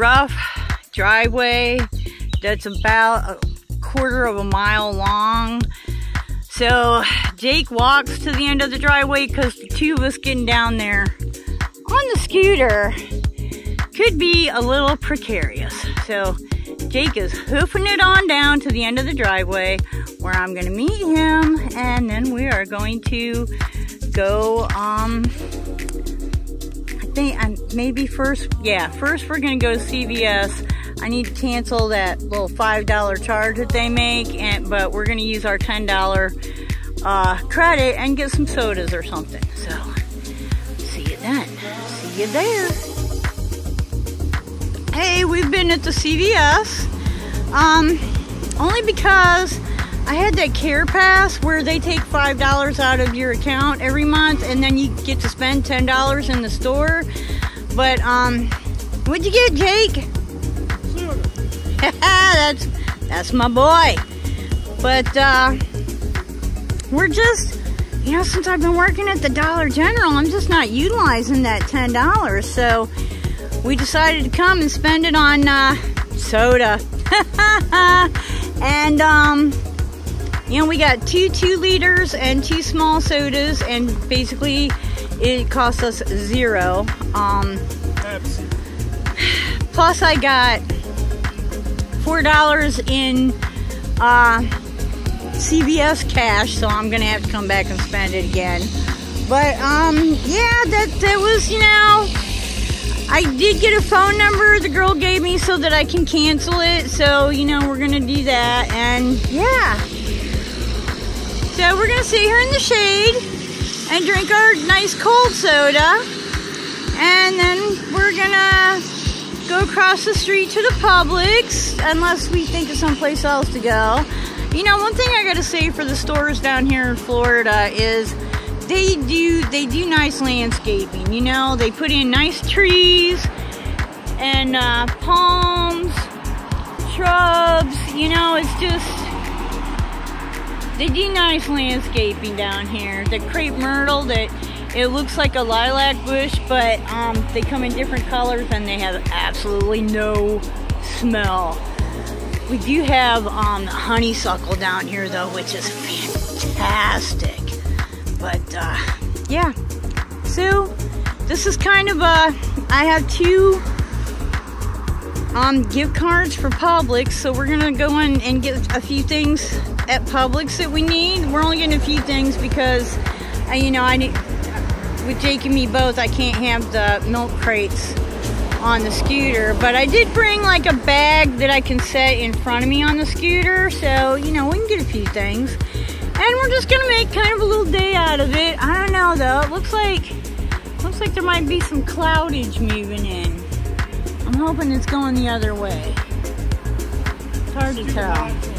rough driveway that's about a quarter of a mile long. So Jake walks to the end of the driveway because the two of us getting down there on the scooter could be a little precarious. So Jake is hoofing it on down to the end of the driveway where I'm going to meet him and then we are going to go um think um, maybe first yeah first we're to go to CVS I need to cancel that little $5 charge that they make, and but we're to use our $10 uh, credit and get some sodas or something. So, see you then. See you there. Hey, we've been at the CVS. Um, only because I had that CarePass where they take $5 out of your account every month and then you get to spend $10 in the store. But, um, what'd you get, Jake? that's that's my boy. But uh, we're just, you know, since I've been working at the Dollar General, I'm just not utilizing that ten dollars. So we decided to come and spend it on uh, soda. and um, you know, we got two two liters and two small sodas, and basically it cost us zero. Um, plus, I got four dollars in uh, CVS cash, so I'm gonna have to come back and spend it again. But um, yeah, that that was you know, I did get a phone number the girl gave me so that I can cancel it. So you know, we're gonna do that, and yeah. So we're gonna sit here in the shade and drink our nice cold soda, and then we're gonna go across the street to the Publix unless we think of someplace else to go. You know, one thing I gotta say for the stores down here in Florida is they do they do nice landscaping. You know, they put in nice trees and uh, palms, shrubs. You know, it's just they do nice landscaping down here. The crepe myrtle that it looks like a lilac bush, but um, they come in different colors and they have absolutely no smell. We do have um, honeysuckle down here though, which is fantastic. But uh, yeah, so this is kind of a, I have two um, gift cards for Publix, so we're gonna go in and get a few things at Publix that we need. We're only getting a few things because, uh, you know, I need, with Jake and me both, I can't have the milk crates on the scooter. But I did bring like a bag that I can set in front of me on the scooter. So, you know, we can get a few things. And we're just gonna make kind of a little day out of it. I don't know though. It looks like looks like there might be some cloudage moving in. I'm hoping it's going the other way. It's hard to tell.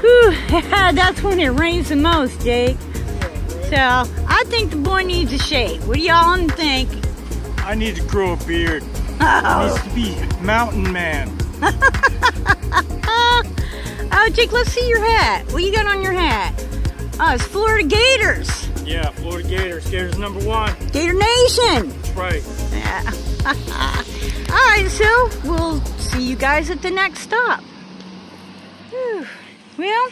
Whew, that's when it rains the most, Jake. So I think the boy needs a shave. What do y'all think? I need to grow a beard. Oh. Needs to be mountain man. oh, Jake, let's see your hat. What you got on your hat? Oh, it's Florida Gators. Yeah, Florida Gators. Gators number one. Gator Nation. That's right. Yeah. All right, so we'll see you guys at the next stop. Well,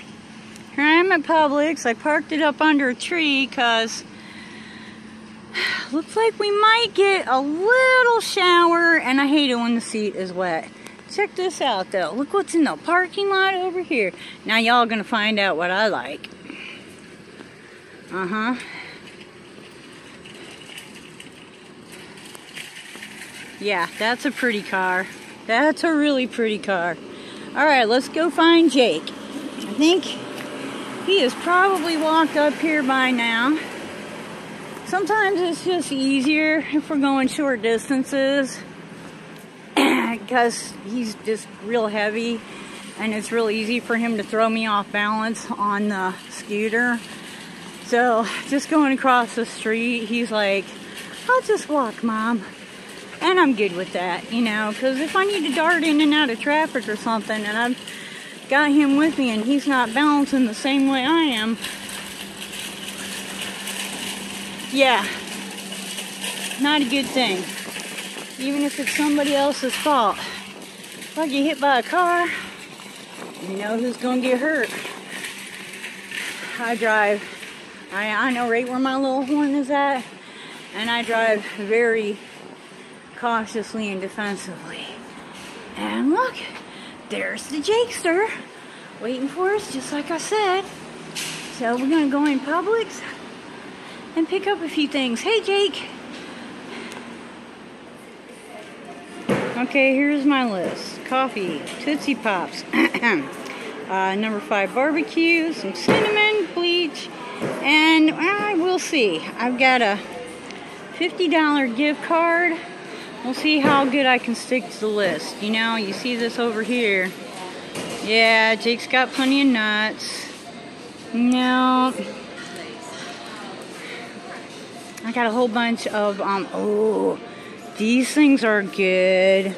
here I am at Publix. I parked it up under a tree because looks like we might get a little shower and I hate it when the seat is wet. Check this out though. Look what's in the parking lot over here. Now y'all gonna find out what I like. Uh-huh. Yeah, that's a pretty car. That's a really pretty car. All right, let's go find Jake. I think he has probably walked up here by now. Sometimes it's just easier if we're going short distances because he's just real heavy and it's real easy for him to throw me off balance on the scooter. So just going across the street, he's like, I'll just walk, mom. And I'm good with that, you know, because if I need to dart in and out of traffic or something and I've got him with me and he's not balancing the same way I am, yeah, not a good thing. Even if it's somebody else's fault. if I get hit by a car, you know who's gonna get hurt. I drive, I, I know right where my little horn is at, and I drive very cautiously and defensively. And look, there's the Jakester waiting for us, just like I said. So we're gonna go in Publix and pick up a few things. Hey, Jake. Okay, here's my list. Coffee, Tootsie Pops, uh, number five barbecue, some cinnamon, bleach, and I will see. I've got a $50 gift card. We'll see how good I can stick to the list. You know, you see this over here. Yeah, Jake's got plenty of nuts. No. I got a whole bunch of, um, oh, these things are good.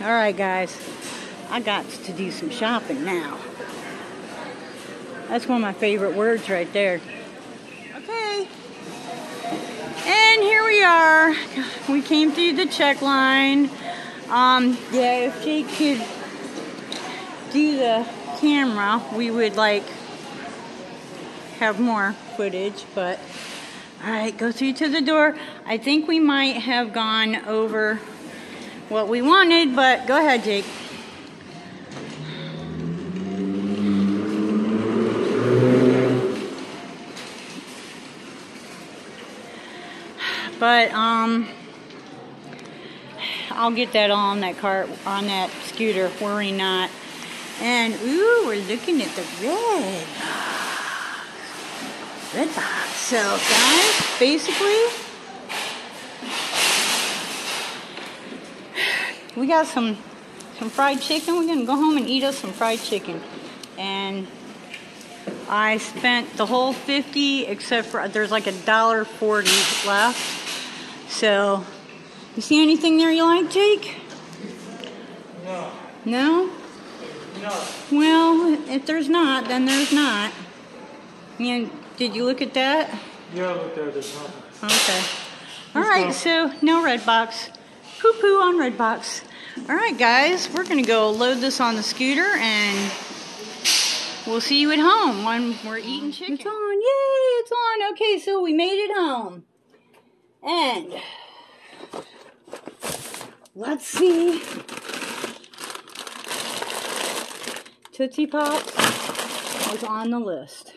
Alright, guys. I got to do some shopping now. That's one of my favorite words right there. And here we are. We came through the check line. Um, yeah, if Jake could do the camera, we would like have more footage, but all right, go through to the door. I think we might have gone over what we wanted, but go ahead, Jake. But, um, I'll get that on that cart, on that scooter, worry not. And, ooh, we're looking at the red. Redbox. So, guys, basically, we got some some fried chicken. We're gonna go home and eat us some fried chicken. And I spent the whole 50 except for there's like a dollar 40 left. So, you see anything there you like, Jake? No. No? No. Well, if there's not, then there's not. And did you look at that? Yeah, I looked at it. There's nothing. Okay. All right, so no Redbox. Poo poo on Redbox. All right, guys, we're going to go load this on the scooter and we'll see you at home when we're eating chicken. It's on. Yay, it's on. Okay, so we made it home. And let's see. Tootsie Pops was on the list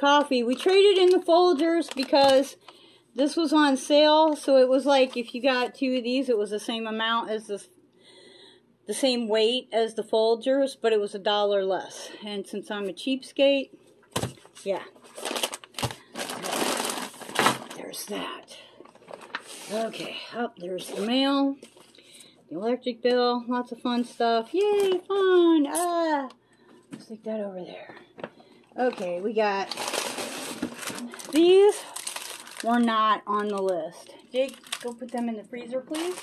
coffee. We traded in the Folgers because this was on sale. So it was like if you got two of these, it was the same amount as the the same weight as the Folgers, but it was a dollar less. And since I'm a cheapskate, yeah. There's that. Okay, up oh, there's the mail, the electric bill, lots of fun stuff. Yay, fun! Ah, stick that over there. Okay, we got these were not on the list. Jake, go put them in the freezer, please.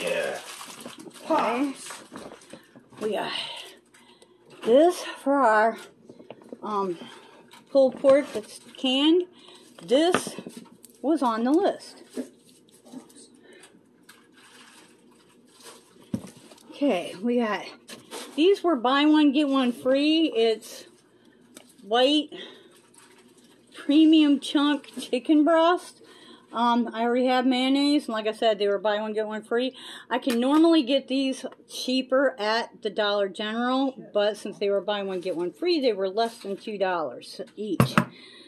Yeah. Okay. We got this for our um, pulled pork that's canned. This was on the list. Okay, we got these were buy one get one free. It's white premium chunk chicken breast. Um, I already have mayonnaise, and like I said, they were buy one, get one free. I can normally get these cheaper at the Dollar General, but since they were buy one, get one free, they were less than $2 each.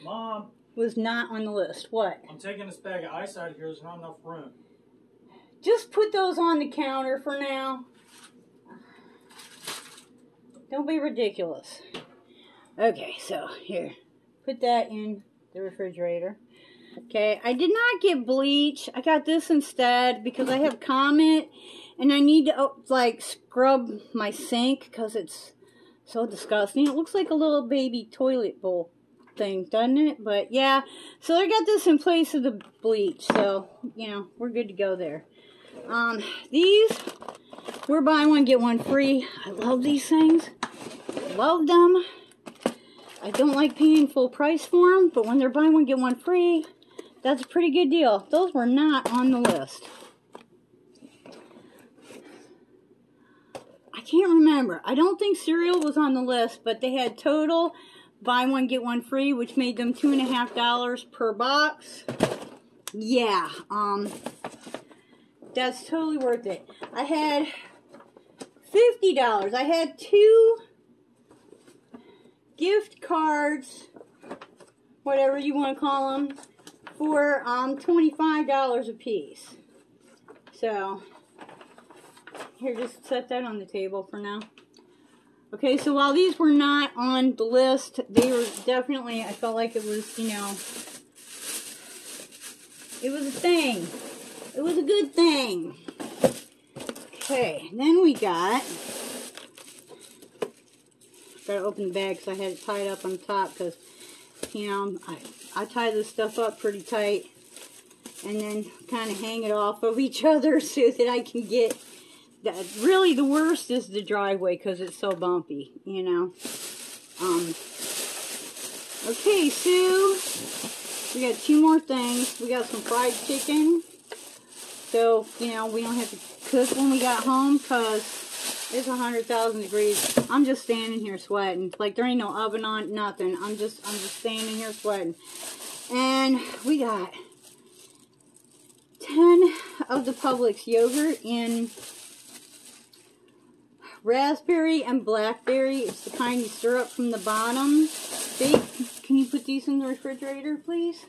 Mom. Was not on the list. What? I'm taking this bag of ice out of here. There's not enough room. Just put those on the counter for now. Don't be ridiculous. Okay, so here. Put that in the refrigerator. Okay, I did not get bleach. I got this instead because I have Comet and I need to, oh, like, scrub my sink because it's so disgusting. It looks like a little baby toilet bowl thing, doesn't it? But yeah, so I got this in place of the bleach. So, you know, we're good to go there. Um, these, we're buying one, get one free. I love these things. Love them. I don't like paying full price for them, but when they're buy one, get one free, that's a pretty good deal. Those were not on the list. I can't remember. I don't think cereal was on the list, but they had total buy one get one free, which made them two and a half dollars per box. Yeah, um, that's totally worth it. I had fifty dollars. I had two gift cards, whatever you want to call them, for um twenty five dollars a piece. So here, just set that on the table for now. Okay, so while these were not on the list, they were definitely, I felt like it was, you know, it was a thing. It was a good thing. Okay, then we got, gotta open the bag because I had it tied up on top because, you know, I, I tie this stuff up pretty tight and then kind of hang it off of each other so that I can get really the worst is the driveway because it's so bumpy, you know. Um, okay, Sue, we got two more things. We got some fried chicken. So, you know, we don't have to cook when we got home because it's 100,000 degrees. I'm just standing here sweating. Like, there ain't no oven on, nothing. I'm just, I'm just standing here sweating. And we got 10 of the Publix yogurt in raspberry and blackberry. It's the kind you stir up from the bottom. Babe, can you put these in the refrigerator, please?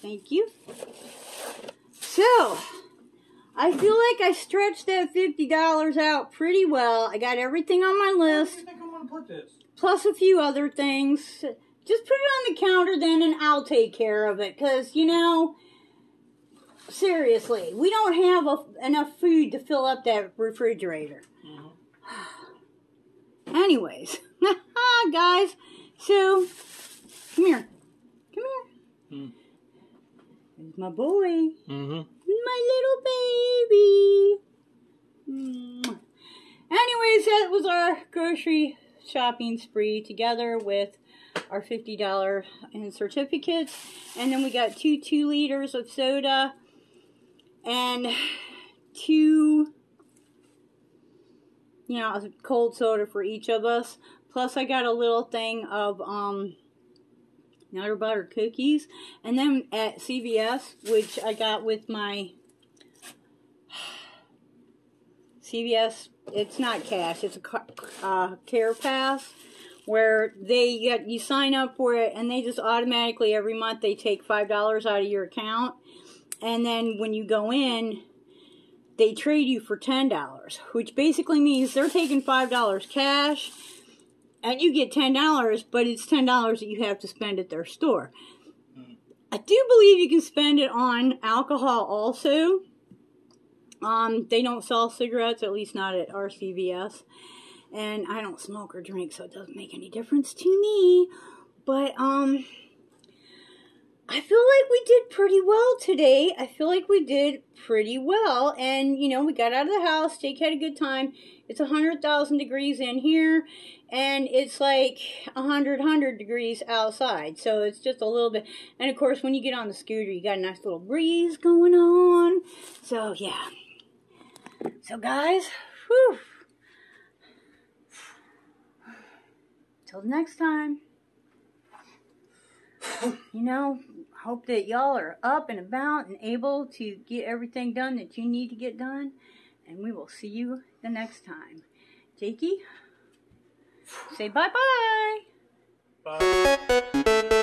Thank you. So, I feel like I stretched that $50 out pretty well. I got everything on my list. Where do you think I'm gonna put this? Plus a few other things. Just put it on the counter then and I'll take care of it. Because, you know, seriously, we don't have a, enough food to fill up that refrigerator. Anyways, guys, so come here, come here. There's my boy, Mm-hmm. my little baby. Mwah. Anyways, that was our grocery shopping spree together with our $50 in certificates. And then we got two two liters of soda and two you know, cold soda for each of us. Plus, I got a little thing of um, Nutter Butter cookies. And then at CVS, which I got with my CVS, it's not cash, it's a uh, CarePass. Where they get you sign up for it, and they just automatically every month they take five dollars out of your account, and then when you go in, they trade you for $10, which basically means they're taking $5 cash and you get $10, but it's $10 that you have to spend at their store. I do believe you can spend it on alcohol also. Um, they don't sell cigarettes, at least not at our CVS. And I don't smoke or drink, so it doesn't make any difference to me. But, um, I feel like we did pretty well today. I feel like we did pretty well. And, you know, we got out of the house. Jake had a good time. It's 100,000 degrees in here. And it's like 100, 100 degrees outside. So it's just a little bit. And, of course, when you get on the scooter, you got a nice little breeze going on. So, yeah. So, guys, whew. Till next time. You know, hope that y'all are up and about and able to get everything done that you need to get done. And we will see you the next time. Jakey, say bye-bye. Bye.